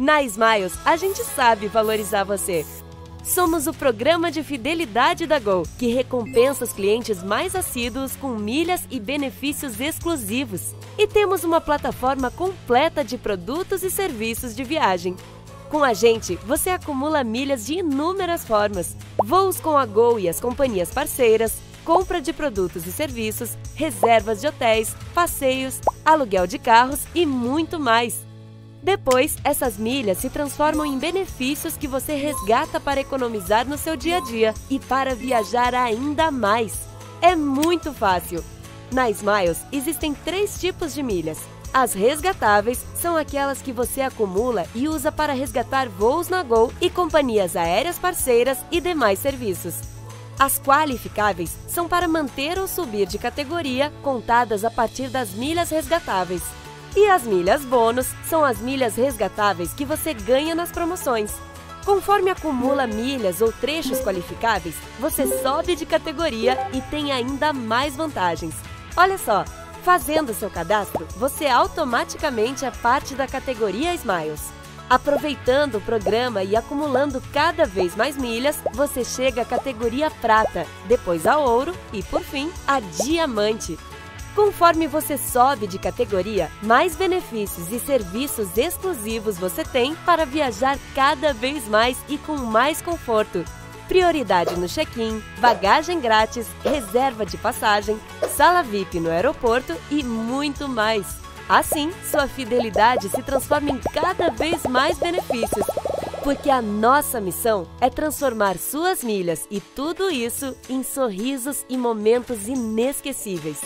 Na Smiles, a gente sabe valorizar você. Somos o programa de fidelidade da Gol, que recompensa os clientes mais assíduos com milhas e benefícios exclusivos. E temos uma plataforma completa de produtos e serviços de viagem. Com a gente, você acumula milhas de inúmeras formas: voos com a Gol e as companhias parceiras, compra de produtos e serviços, reservas de hotéis, passeios, aluguel de carros e muito mais. Depois, essas milhas se transformam em benefícios que você resgata para economizar no seu dia a dia e para viajar ainda mais. É muito fácil! Na Smiles existem três tipos de milhas. As resgatáveis são aquelas que você acumula e usa para resgatar voos na Gol e companhias aéreas parceiras e demais serviços. As qualificáveis são para manter ou subir de categoria, contadas a partir das milhas resgatáveis. E as milhas bônus são as milhas resgatáveis que você ganha nas promoções. Conforme acumula milhas ou trechos qualificáveis, você sobe de categoria e tem ainda mais vantagens. Olha só, fazendo seu cadastro, você automaticamente é parte da categoria Smiles. Aproveitando o programa e acumulando cada vez mais milhas, você chega à categoria prata, depois a ouro e, por fim, a diamante. Conforme você sobe de categoria, mais benefícios e serviços exclusivos você tem para viajar cada vez mais e com mais conforto. Prioridade no check-in, bagagem grátis, reserva de passagem, sala VIP no aeroporto e muito mais. Assim, sua fidelidade se transforma em cada vez mais benefícios. Porque a nossa missão é transformar suas milhas e tudo isso em sorrisos e momentos inesquecíveis.